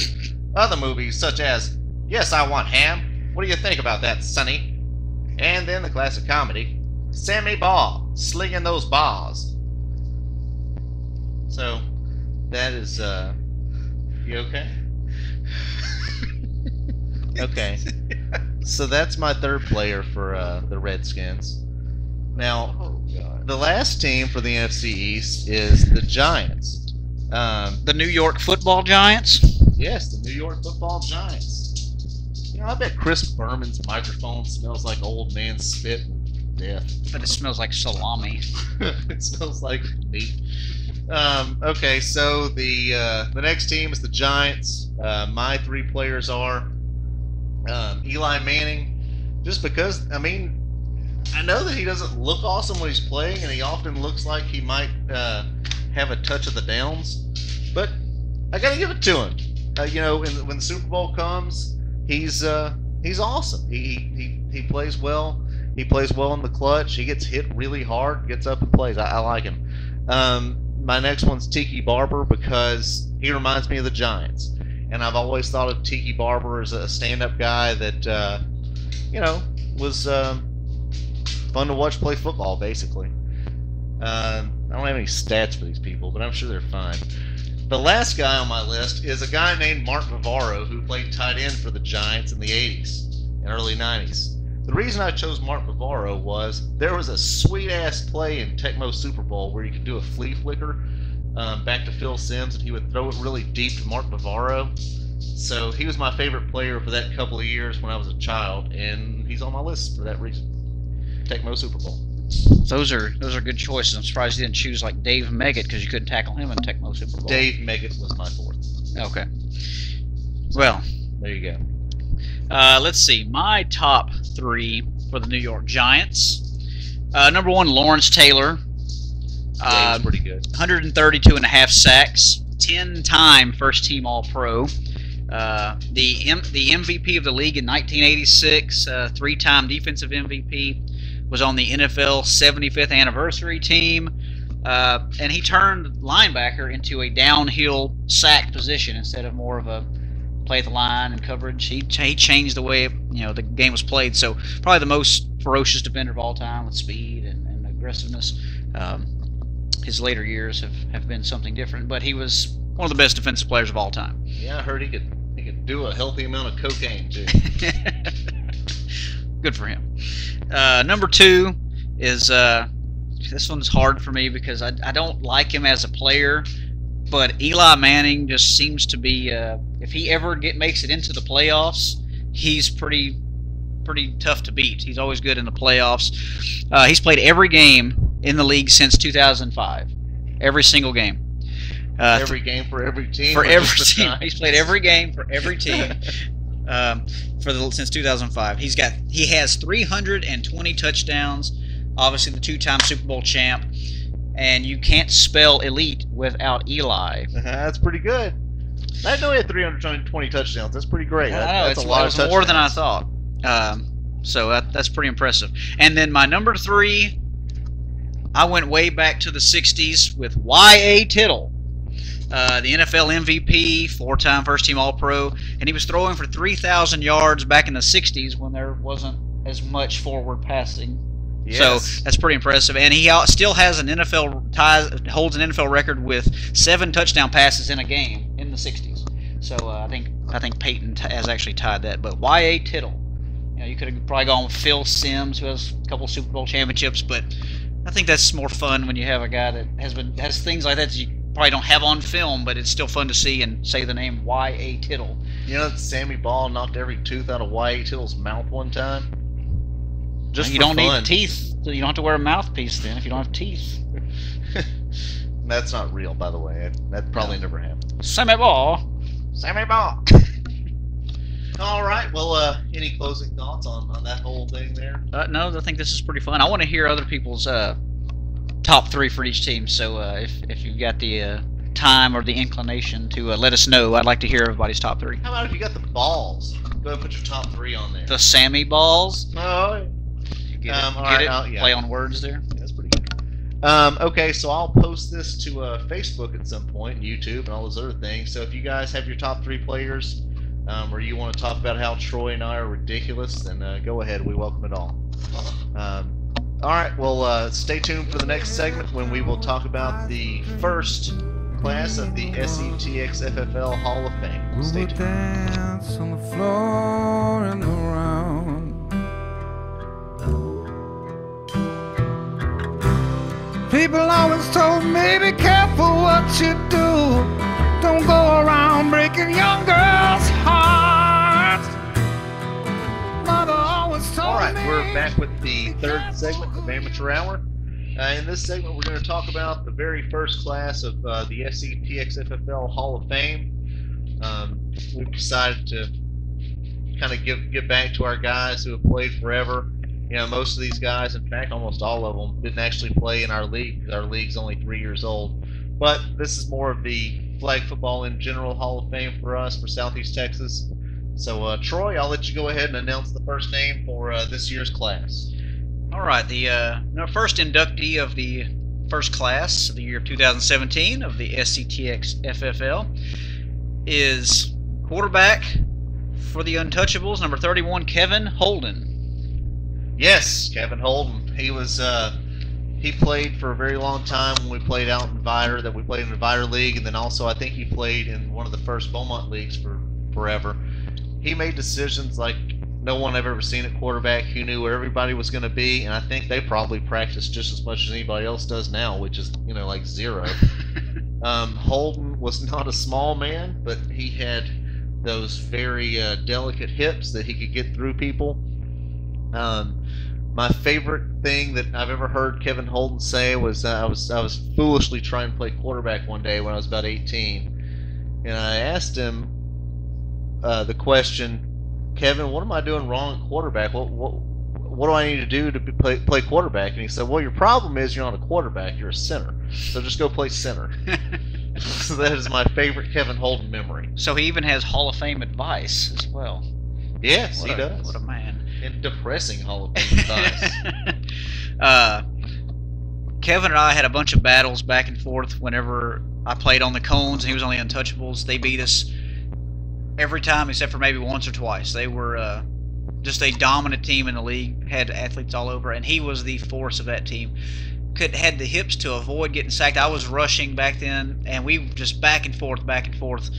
Other movies such as Yes, I Want Ham, What do you think about that, Sonny? And then the classic comedy, Sammy Ball, slinging those balls. So, that is, uh, you okay? okay. So that's my third player for uh, the Redskins. Now, the last team for the NFC East is the Giants. Um, The New York Football Giants. yes, the New York Football Giants. You know, I bet Chris Berman's microphone smells like old man spit and death. But it smells like salami. it smells like meat. Um, okay, so the uh, the next team is the Giants. Uh, my three players are um, Eli Manning, just because I mean I know that he doesn't look awesome when he's playing, and he often looks like he might uh, have a touch of the downs, but I gotta give it to him. Uh, you know, when, when the Super Bowl comes, he's uh, he's awesome. He, he he plays well. He plays well in the clutch. He gets hit really hard, gets up and plays. I, I like him. Um, my next one's Tiki Barber because he reminds me of the Giants, and I've always thought of Tiki Barber as a stand-up guy that uh, you know was um, fun to watch play football. Basically, um, I don't have any stats for these people, but I'm sure they're fine. The last guy on my list is a guy named Mark Bavaro who played tight end for the Giants in the 80s and early 90s. The reason I chose Mark Bavaro was there was a sweet ass play in Tecmo Super Bowl where you could do a flea flicker um, back to Phil Simms and he would throw it really deep to Mark Bavaro. So he was my favorite player for that couple of years when I was a child, and he's on my list for that reason. Tecmo Super Bowl. Those are those are good choices. I'm surprised you didn't choose like Dave Meggett because you couldn't tackle him in Tecmo Super Bowl. Dave Meggett was my fourth. Okay. Well, There you go. Uh, let's see. My top three for the New York Giants. Uh, number one, Lawrence Taylor. Uh, pretty good. 132 and a half sacks, 10 time first team All Pro. Uh, the M- the MVP of the league in 1986, uh, three time defensive MVP, was on the NFL 75th anniversary team. Uh, and he turned linebacker into a downhill sack position instead of more of a play the line and coverage. He, he changed the way you know the game was played. So probably the most ferocious defender of all time with speed and, and aggressiveness. Um, his later years have, have been something different, but he was one of the best defensive players of all time. Yeah, I heard he could he could do a healthy amount of cocaine too. Good for him. Uh, number two is uh, this one's hard for me because I, I don't like him as a player, but Eli Manning just seems to be uh, if he ever get makes it into the playoffs, he's pretty pretty tough to beat. He's always good in the playoffs. Uh, he's played every game in the league since 2005, every single game. Uh, every game for every team. for every team. He's played every game for every team. um, for the since 2005. He's got he has 320 touchdowns. Obviously, the two-time Super Bowl champ, and you can't spell elite without Eli. That's pretty good. I know he had 320 touchdowns. That's pretty great. That- know that's a lot of more than I thought. Um, so that, that's pretty impressive. And then my number three, I went way back to the '60s with Y.A. Tittle, uh, the NFL MVP, four-time first-team All-Pro, and he was throwing for 3,000 yards back in the '60s when there wasn't as much forward passing. Yes. So that's pretty impressive. And he still has an NFL ties, holds an NFL record with seven touchdown passes in a game in the '60s. So uh, I think I think Peyton has actually tied that. But Y.A. Tittle, you know, you could have probably gone with Phil Simms, who has a couple Super Bowl championships. But I think that's more fun when you have a guy that has been has things like that that you probably don't have on film, but it's still fun to see and say the name Y.A. Tittle. You know Sammy Ball knocked every tooth out of Y.A. Tittle's mouth one time? Just you for don't fun. need teeth. So you don't have to wear a mouthpiece then if you don't have teeth. That's not real, by the way. That, that probably never happened. Sammy Ball. Sammy Ball. All right. Well, uh, any closing thoughts on, on that whole thing there? Uh, no, I think this is pretty fun. I want to hear other people's uh, top three for each team. So uh, if if you've got the uh, time or the inclination to uh, let us know, I'd like to hear everybody's top three. How about if you got the balls? Go ahead and put your top three on there. The Sammy balls. Oh, You get Um, it? all Get right, it? I'll- yeah. Play on words there. that's pretty good. Um, okay, so I'll post this to uh, Facebook at some point, and YouTube, and all those other things. So if you guys have your top three players, um, or you want to talk about how Troy and I are ridiculous, then uh, go ahead. We welcome it all. Um, all right, well, uh, stay tuned for the next segment when we will talk about the first class of the E SETX FFL Hall of Fame. We Stay will tuned. People always told me, be careful what you do. Don't go around breaking young girls' hearts. Mother always told All right, me. we're back with the third segment of Amateur Hour. Uh, in this segment, we're going to talk about the very first class of uh, the SETX FFL Hall of Fame. Um, we've decided to kind of give get back to our guys who have played forever. You know, most of these guys, in fact, almost all of them, didn't actually play in our league. Our league's only three years old. But this is more of the flag football in general Hall of Fame for us for Southeast Texas. So, uh, Troy, I'll let you go ahead and announce the first name for uh, this year's class. All right, the uh, first inductee of the first class of the year of 2017 of the SETX FFL is quarterback for the Untouchables, number 31, Kevin Holden. Yes, Kevin Holden. He was uh, he played for a very long time when we played out in Vidor. That we played in the Vidor League, and then also I think he played in one of the first Beaumont leagues for forever. He made decisions like no one I've ever seen at quarterback. Who knew where everybody was going to be, and I think they probably practiced just as much as anybody else does now, which is you know like zero. Um, Holden was not a small man, but he had those very uh, delicate hips that he could get through people. Um, my favorite thing that I've ever heard Kevin Holden say was uh, I was I was foolishly trying to play quarterback one day when I was about 18, and I asked him uh, the question, Kevin, what am I doing wrong at quarterback? What what what do I need to do to be, play play quarterback? And he said, Well, your problem is you're not a quarterback, you're a center. So just go play center. so that is my favorite Kevin Holden memory. so he even has Hall of Fame advice as well. Yes, What he a, does. What a man. And depressing Hall of Fame advice. uh, Kevin and I had a bunch of battles back and forth whenever I played on the cones and he was on the untouchables. They beat us every time except for maybe once or twice. They were uh, just a dominant team in the league, had athletes all over, and he was the force of that team. Could had the hips to avoid getting sacked. I was rushing back then, and we just back and forth, back and forth.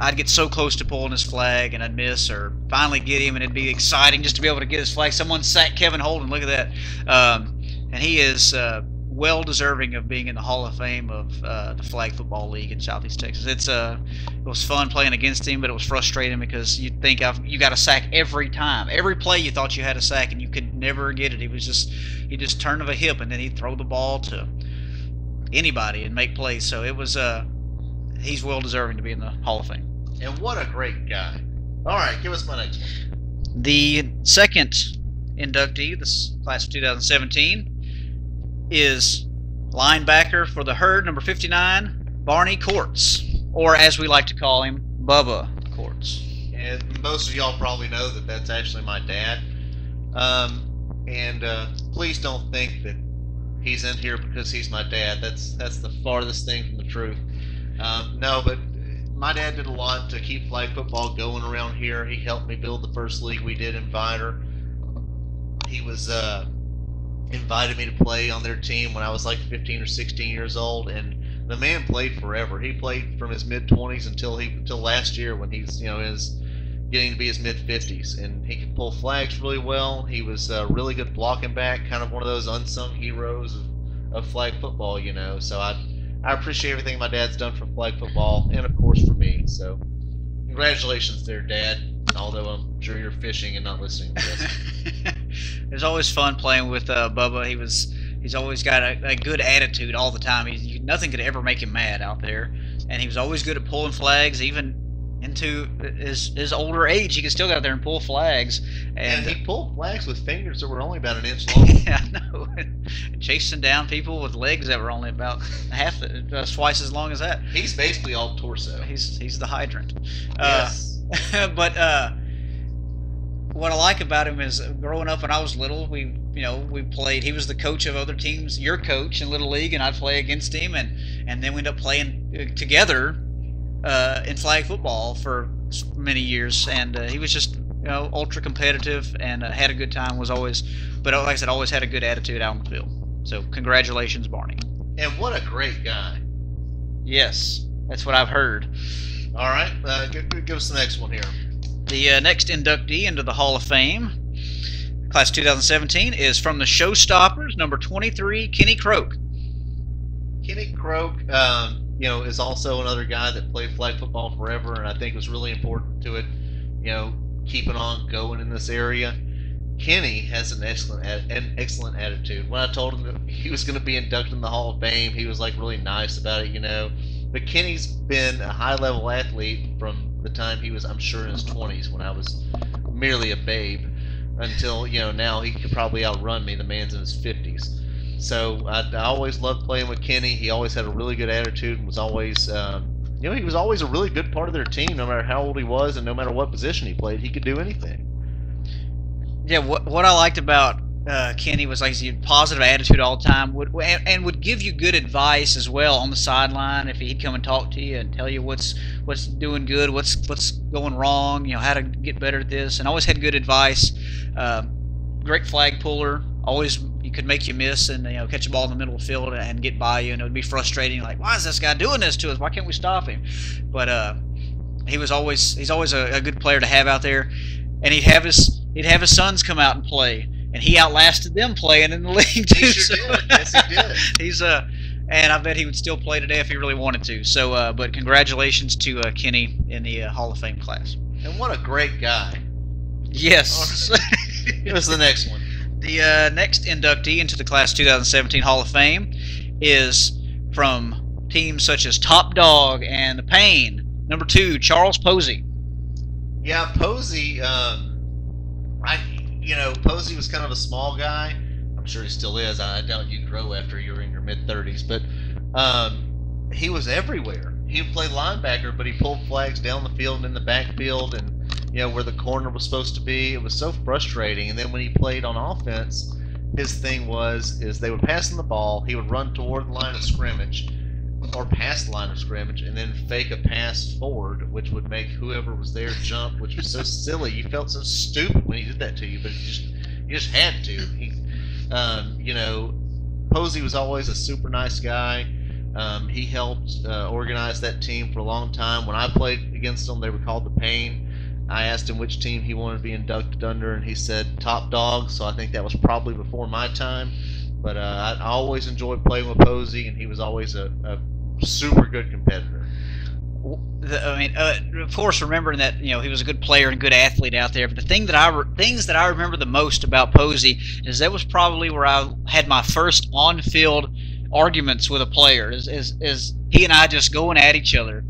I'd get so close to pulling his flag and I'd miss, or finally get him, and it'd be exciting just to be able to get his flag. Someone sacked Kevin Holden. Look at that, um, and he is uh, well deserving of being in the Hall of Fame of uh, the Flag Football League in Southeast Texas. It's uh, it was fun playing against him, but it was frustrating because you think I've, you got a sack every time, every play you thought you had a sack, and you could never get it. He was just he just turn of a hip, and then he'd throw the ball to anybody and make plays. So it was uh, he's well deserving to be in the Hall of Fame. And what a great guy. All right, give us my next one. The second inductee, this class of 2017, is linebacker for the herd, number 59, Barney Courts, or as we like to call him, Bubba Courts. And most of y'all probably know that that's actually my dad. Um, and uh, please don't think that he's in here because he's my dad. That's that's the farthest thing from the truth. Um, no, but my dad did a lot to keep flag football going around here. He helped me build the first league we did in Vidor. He was uh, invited me to play on their team when I was like 15 or 16 years old, and the man played forever. He played from his mid 20s until he until last year when he's you know is getting to be his mid 50s, and he could pull flags really well. He was a really good blocking back, kind of one of those unsung heroes of, of flag football, you know. So I I appreciate everything my dad's done for flag football, and of course for me. So congratulations there, Dad. Although I'm sure you're fishing and not listening to this. it was always fun playing with uh, Bubba. He was he's always got a, a good attitude all the time. He's, nothing could ever make him mad out there, and he was always good at pulling flags, even into his his older age. He could still go out there and pull flags, and and he pulled flags with fingers that were only about an inch long. yeah, I know, chasing down people with legs that were only about half, uh, twice as long as that. He's basically all torso. He's he's the hydrant. Uh, Yes. but uh, what I like about him is growing up when I was little, we you know we played. He was the coach of other teams, your coach in little league, and I'd play against him, and and then we ended up playing uh, together uh, in flag football for many years. And uh, he was just you know ultra competitive and uh, had a good time. Was always, but like I said, always had a good attitude out on the field. So congratulations, Barney. And what a great guy. Yes, that's what I've heard. All right, uh, give, give us the next one here. The uh, next inductee into the Hall of Fame, class 2017, is from the Showstoppers, number 23, Kenny Croak. Kenny Croak, um, you know, is also another guy that played flag football forever, and I think was really important to it. You know, keeping on going in this area. Kenny has an excellent an excellent attitude. When I told him that he was going to be inducted in the Hall of Fame, he was like really nice about it, you know. But Kenny's been a high level athlete from the time he was, I'm sure, in his 20s when I was merely a babe until you know now he could probably outrun me. The man's in his 50s. So I, I always loved playing with Kenny. He always had a really good attitude and was always, um, you know, he was always a really good part of their team, no matter how old he was and no matter what position he played. He could do anything. Yeah, what, what I liked about uh, Kenny was like he had positive attitude all the time, would and, and would give you good advice as well on the sideline if he'd come and talk to you and tell you what's what's doing good, what's what's going wrong, you know how to get better at this, and always had good advice. Uh, great flag puller, always you could make you miss and you know catch a ball in the middle of the field and get by you, and it would be frustrating. Like, why is this guy doing this to us? Why can't we stop him? But uh, he was always he's always a, a good player to have out there, and he'd have his he'd have his sons come out and play, and he outlasted them playing in the league too. He sure so- did. Yes, he did. he's uh, and I bet he would still play today if he really wanted to. So, uh, but congratulations to uh, Kenny in the uh, Hall of Fame class. And what a great guy. Yes. Us the next one. The uh, next inductee into the Class 2017 Hall of Fame is from teams such as Top Dog and The Pain. Number two, Charles Posey. Yeah, Posey. Um, I, you know, Posey was kind of a small guy. I'm sure he still is. I doubt you grow after you're in your mid 30s, but um, he was everywhere. He would play linebacker, but he pulled flags down the field and in the backfield, and you know where the corner was supposed to be. It was so frustrating. And then when he played on offense, his thing was is they would pass him the ball, he would run toward the line of scrimmage, or past the line of scrimmage and then fake a pass forward, which would make whoever was there jump, which was so silly. You felt so stupid when he did that to you, but you just you just had to. He, um, you know, Posey was always a super nice guy. Um, he helped uh, organize that team for a long time. When I played against them, they were called the Pain. I asked him which team he wanted to be inducted under, and he said Top Dog. So I think that was probably before my time. But uh, I, always enjoyed playing with Posey, and he was always a, a super good competitor. I mean, uh, of course, remembering that you know he was a good player and good athlete out there. But the thing that I re- things that I remember the most about Posey is that was probably where I had my first on-field arguments with a player. Is is, is he and I just going at each other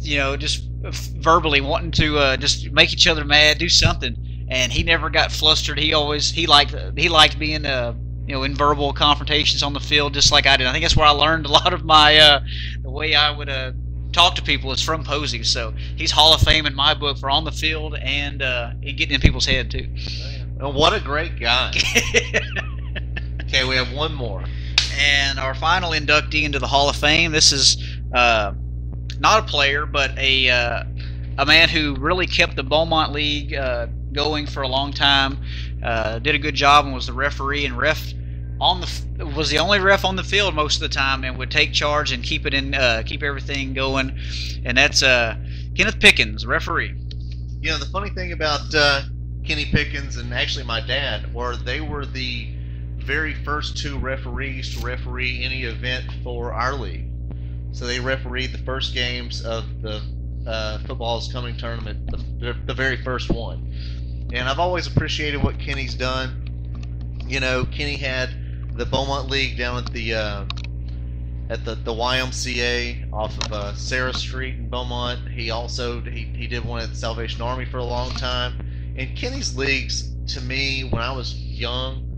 you know, just verbally wanting to uh, just make each other mad, do something. And he never got flustered. He always he liked he liked being uh, you know in verbal confrontations on the field, just like I did. I think that's where I learned a lot of my uh, the way I would uh, talk to people is from Posey. So he's Hall of Fame in my book for on the field and uh, getting in people's head too. And what a great guy. okay, we have one more. And our final inductee into the Hall of Fame. This is uh, not a player, but a uh, a man who really kept the Beaumont League uh, going for a long time. Uh, did a good job and was the referee and ref on the was the only ref on the field most of the time and would take charge and keep it in uh, keep everything going. And that's uh, Kenneth Pickens, referee. You know, the funny thing about uh, Kenny Pickens and actually my dad were they were the very first two referees to referee any event for our league. So they refereed the first games of the uh, football's coming tournament, the, the very first one. And I've always appreciated what Kenny's done. You know, Kenny had the Beaumont League down at the uh, at the, the YMCA off of uh, Sarah Street in Beaumont. He also he, he did one at the Salvation Army for a long time. And Kenny's leagues, to me, when I was young,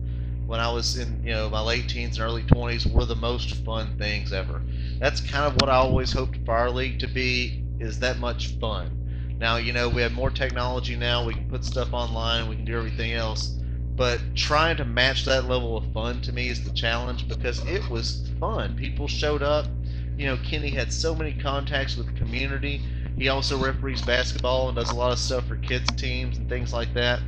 when I was in you know my late teens and early 20s, were the most fun things ever. That's kind of what I always hoped our league to be is that much fun. Now you know we have more technology now. We can put stuff online. We can do everything else. But trying to match that level of fun to me is the challenge because it was fun. People showed up. You know, Kenny had so many contacts with the community. He also referees basketball and does a lot of stuff for kids teams and things like that.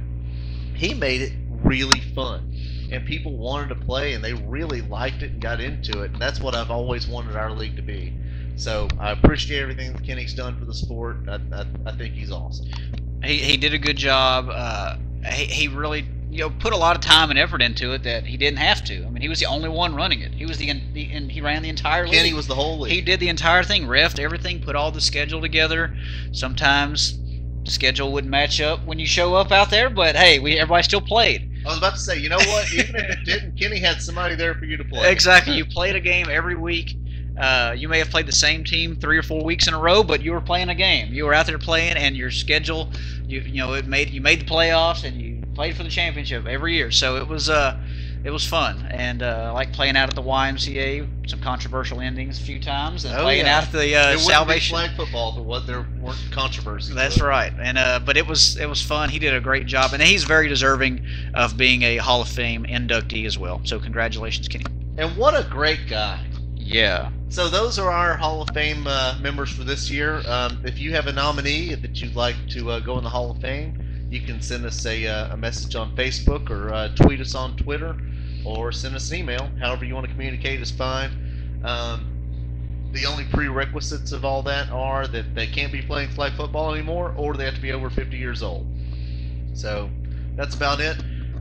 He made it really fun. And people wanted to play and they really liked it and got into it. And that's what I've always wanted our league to be. So I appreciate everything that Kenny's done for the sport. I, I, I think he's awesome. He, he did a good job. Uh, he, he really you know put a lot of time and effort into it that he didn't have to. I mean, he was the only one running it. He was the, the and he ran the entire league. Kenny was the whole league. He did the entire thing, refed everything, put all the schedule together. Sometimes the schedule wouldn't match up when you show up out there, but hey, we everybody still played. I was about to say, you know what? Even if it didn't, Kenny had somebody there for you to play. Exactly. You played a game every week. Uh, you may have played the same team three or four weeks in a row, but you were playing a game. You were out there playing, and your schedule, you you know, it made you made the playoffs, and you played for the championship every year. So it was uh, it was fun, and uh, I like playing out at the YMCA. Some controversial endings a few times, and Oh, playing yeah. out at the uh, it Salvation. flag football it was there weren't controversies. That's right, and uh, but it was it was fun. He did a great job, and he's very deserving of being a Hall of Fame inductee as well. So congratulations, Kenny. And what a great guy. Yeah. So those are our Hall of Fame uh, members for this year. Um, if you have a nominee that you'd like to uh, go in the Hall of Fame, you can send us a, uh, a message on Facebook or uh, tweet us on Twitter or send us an email. However you want to communicate is fine. Um, the only prerequisites of all that are that they can't be playing flag football anymore or they have to be over 50 years old. So that's about it.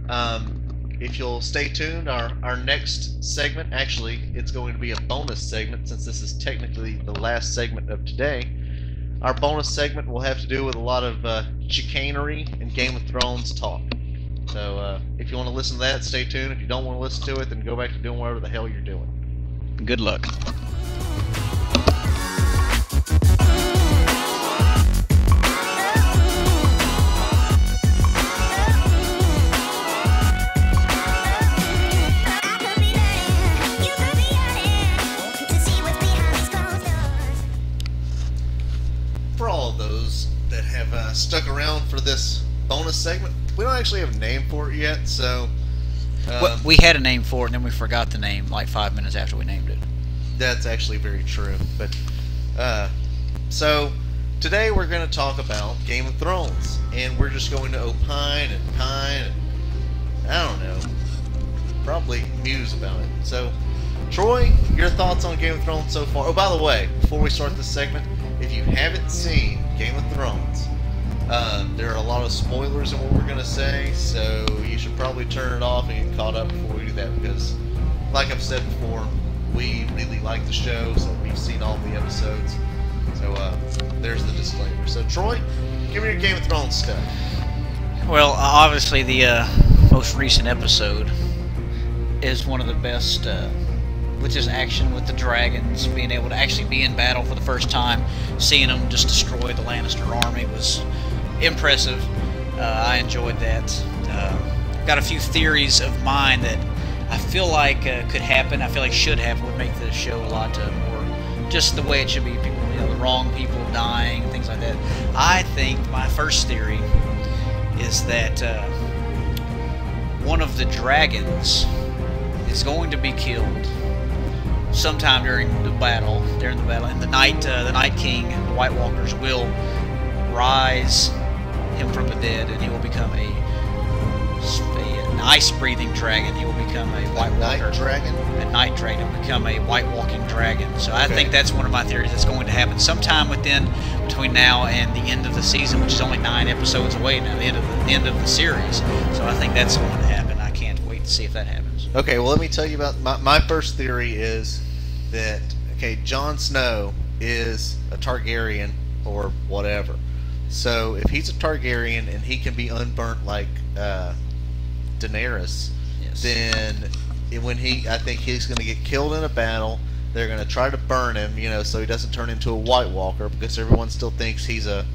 Um, if you'll stay tuned, our, our next segment, actually, it's going to be a bonus segment since this is technically the last segment of today. Our bonus segment will have to do with a lot of uh, chicanery and Game of Thrones talk. So uh, if you want to listen to that, stay tuned. If you don't want to listen to it, then go back to doing whatever the hell you're doing. Good luck. I could be lying, you could be hiding to see what's behind these closed doors. For all of those that have uh, stuck around for this bonus segment, we don't actually have a name for it yet, so. Um, Well, we had a name for it, and then we forgot the name like five minutes after we named it. That's actually very true. But uh, so today we're going to talk about Game of Thrones, and we're just going to opine and pine and I don't know, probably muse about it. So, Troy, your thoughts on Game of Thrones so far? Oh, by the way, before we start this segment, if you haven't seen Game of Thrones, uh, there are a lot of spoilers in what we're going to say, so you should probably turn it off and get caught up before we do that because, like I've said before, we really like the show, so we've seen all the episodes. So uh, there's the disclaimer. So Troy, give me your Game of Thrones stuff. Well, obviously, the uh, most recent episode is one of the best uh, with his action with the dragons, being able to actually be in battle for the first time, seeing them just destroy the Lannister army was impressive. Uh, I enjoyed that. Uh, got a few theories of mine that I feel like uh, could happen. I feel like should happen would make the show a lot uh, more just the way it should be. People, you know, the wrong people dying, things like that. I think my first theory is that uh, one of the dragons is going to be killed sometime during the battle. During the battle, and the night, uh, the Night King the White Walkers will rise him from the dead, and he will become a, a- an ice-breathing dragon. He will become a White Night Walker. Dragon. A night dragon will become a white walking dragon. So I think that's one of my theories that's going to happen sometime within between now and the end of the season, which is only nine episodes away now, the end of the, the end of the series. So I think that's going to happen. I can't wait to see if that happens. Okay, well, let me tell you about my, my first theory is that okay, Jon Snow is a Targaryen or whatever. So if he's a Targaryen and he can be unburnt like uh, Daenerys, Yes. then when he, I think he's going to get killed in a battle. They're going to try to burn him, you know, so he doesn't turn into a White Walker because everyone still thinks he's a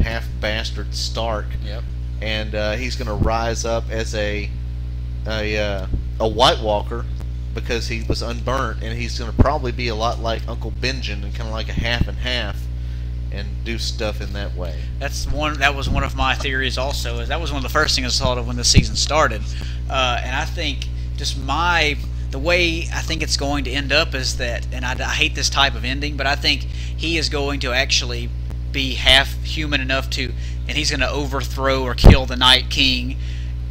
half bastard Stark Yep. and uh, he's going to rise up as a a uh, a White Walker because he was unburnt, and he's going to probably be a lot like Uncle Benjen and kind of like a half and half, and do stuff in that way. That's one. That was one of my theories. Also, is that was one of the first things I thought of when the season started, uh, and I think just my the way I think it's going to end up is that, and I, I hate this type of ending, but I think he is going to actually be half human enough to, and he's going to overthrow or kill the Night King,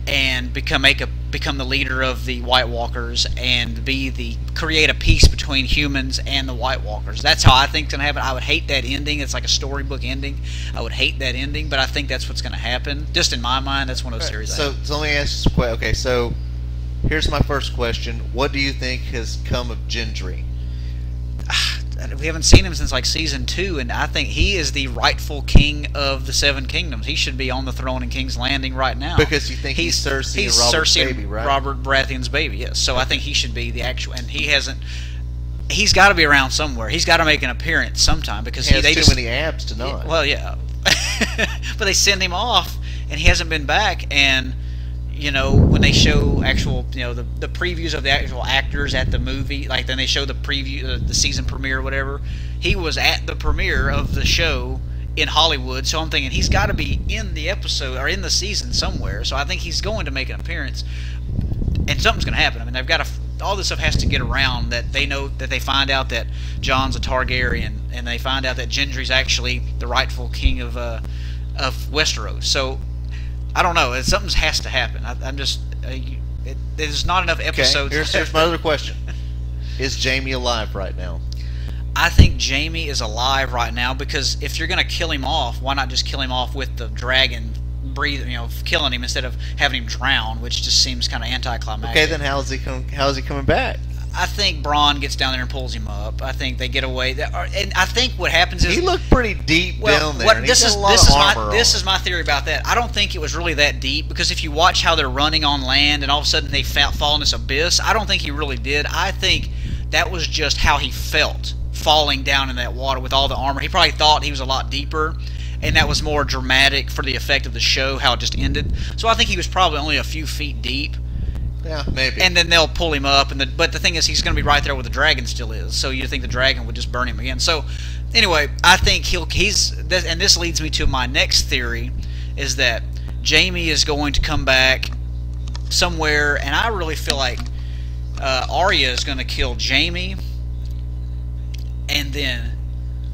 and become make a become the leader of the White Walkers and be the create a peace between humans and the White Walkers. That's how I think it's gonna happen. I would hate that ending. It's like a storybook ending. I would hate that ending, but I think that's what's gonna happen. Just in my mind, that's one of those series. So, so let me ask you a question. Okay, so here's my first question: What do you think has come of Gendry? We haven't seen him since like season two, and I think he is the rightful king of the Seven Kingdoms. He should be on the throne in King's Landing right now. Because you think he's Cersei he's Robert's Cersei baby, right? Robert Baratheon's baby. Yes. So I think he should be the actual, and he hasn't. He's got to be around somewhere. He's got to make an appearance sometime because He he, has they too just, many abs to not. Well, yeah, but they send him off, and he hasn't been back. And you know, they show actual, you know, the, the previews of the actual actors at the movie, like then they show the preview, uh, the season premiere, whatever. He was at the premiere of the show in Hollywood, so I'm thinking he's got to be in the episode or in the season somewhere. So I think he's going to make an appearance, and something's going to happen. I mean, they've got to. All this stuff has to get around that they know that they find out that Jon's a Targaryen, and they find out that Gendry's actually the rightful king of uh, of Westeros. So I don't know. Something has to happen. I, I'm just. Uh, you, it, there's not enough okay, episodes. here's, here's my other question: Is Jaime alive right now? I think Jaime is alive right now because if you're gonna kill him off, why not just kill him off with the dragon breathing, you know, killing him instead of having him drown, which just seems kind of anticlimactic. Okay, then how's he come, how's he coming back? I think Bronn gets down there and pulls him up. I think they get away. And I think what happens is He looked pretty deep well, down there. what, this is got a lot this is my this is my theory about that. I don't think it was really that deep because if you watch how they're running on land and all of a sudden they fa- fall in this abyss, I don't think he really did. I think that was just how he felt falling down in that water with all the armor. He probably thought he was a lot deeper, and that was more dramatic for the effect of the show how it just ended. So I think he was probably only a few feet deep Yeah, maybe. and then they'll pull him up and the, but the thing is he's going to be right there where the dragon still is so you think the dragon would just burn him again so anyway i think he'll he's this, and this leads me to my next theory is that jaime is going to come back somewhere and i really feel like uh, Arya is going to kill Jaime, and then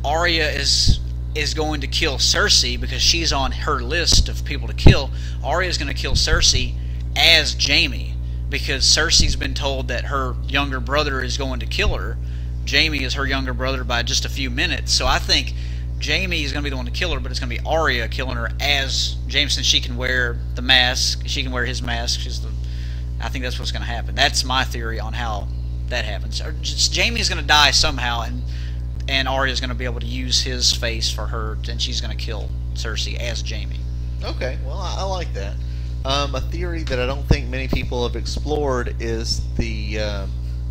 Arya is is going to kill Cersei because she's on her list of people to kill. Arya is going to kill Cersei as Jaime because Cersei's been told that her younger brother is going to kill her. Jaime is her younger brother by just a few minutes, so I think Jaime is going to be the one to kill her, but it's going to be Arya killing her as Jameson. She can wear the mask. She can wear his mask. She's the. I think that's what's going to happen. That's my theory on how that happens. Just, Jaime's going to die somehow, and and Arya is going to be able to use his face for her, and she's going to kill Cersei as Jaime. Okay, well, I, I like that. Um, a theory that I don't think many people have explored is the uh,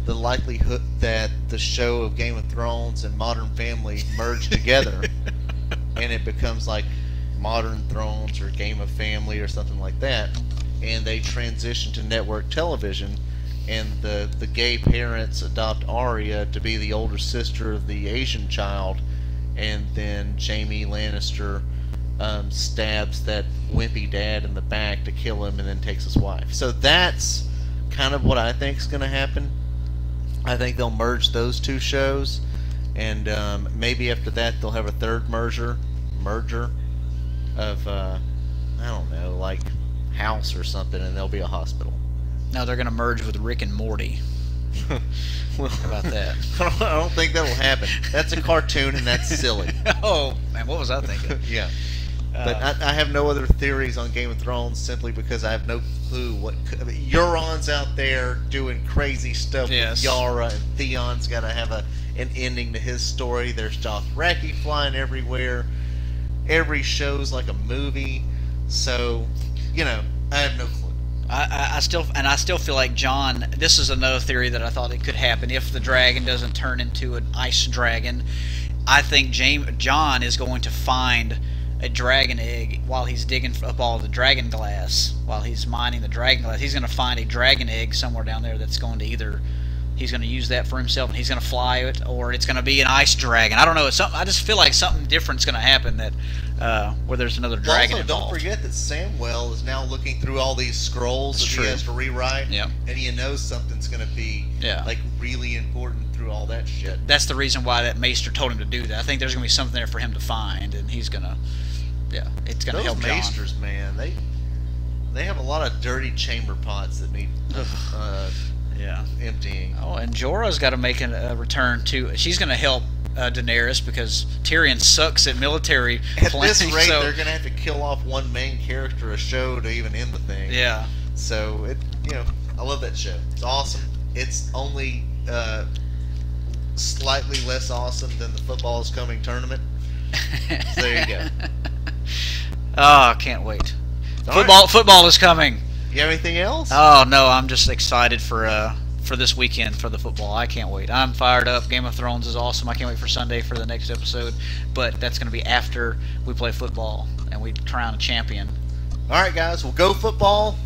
the likelihood that the show of Game of Thrones and Modern Family merge together, and it becomes like Modern Thrones or Game of Family or something like that, and they transition to network television, and the the gay parents adopt Arya to be the older sister of the Asian child, and then Jaime Lannister um, stabs that wimpy dad in the back to kill him, and then takes his wife. So that's kind of what I think is going to happen. I think they'll merge those two shows, and um, maybe after that they'll have a third merger, merger of uh, I don't know, like House or something, and there'll be a hospital. No, they're gonna merge with Rick and Morty. well, How about that? I don't, I don't think that'll happen. That's a cartoon, and that's silly. oh man, what was I thinking? yeah. But Uh, I, I have no other theories on Game of Thrones simply because I have no clue what I mean, Euron's out there doing crazy stuff Yes. with Yara, and Theon's got to have a an ending to his story. There's Dothraki flying everywhere. Every show's like a movie, so you know I have no clue. I, I, I still and I still feel like Jon. This is another theory that I thought it could happen if the dragon doesn't turn into an ice dragon. I think James John is going to find a dragon egg while he's digging up all the dragon glass. While he's mining the dragon glass, he's going to find a dragon egg somewhere down there that's going to either he's going to use that for himself and he's going to fly it, or it's going to be an ice dragon. I don't know. It's something. I just feel like something different's going to happen that uh, where there's another dragon also, involved. don't forget that Samwell is now looking through all these scrolls that he has to rewrite, Yeah. and he knows something's going to be Yeah. like really important through all that shit. that's the reason why that maester told him to do that. I think there's gonna be something there for him to find, and he's gonna, yeah, it's gonna Those help Jon. maesters, man, they they have a lot of dirty chamber pots that need uh, Yeah. emptying. Oh, and Jorah's got to make an- a return too. She's gonna help uh, Daenerys because Tyrion sucks at military At planning. this rate, so, they're gonna have to kill off one main character a show to even end the thing. yeah, So it, you know, I love that show. It's awesome. It's only uh, slightly less awesome than the football is coming tournament. So there you go. Oh, I can't wait. All football, football is coming. You have anything else? Oh no, I'm just excited for uh for this weekend for the football. I can't wait. I'm fired up. Game of Thrones is awesome. I can't wait for Sunday for the next episode. But that's gonna be after we play football and we crown a champion. All right, guys. Well, go football.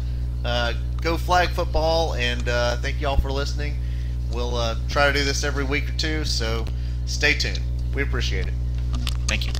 Uh, go flag football, and uh, thank you all for listening. We'll uh, try to do this every week or two, so stay tuned. We appreciate it. Thank you.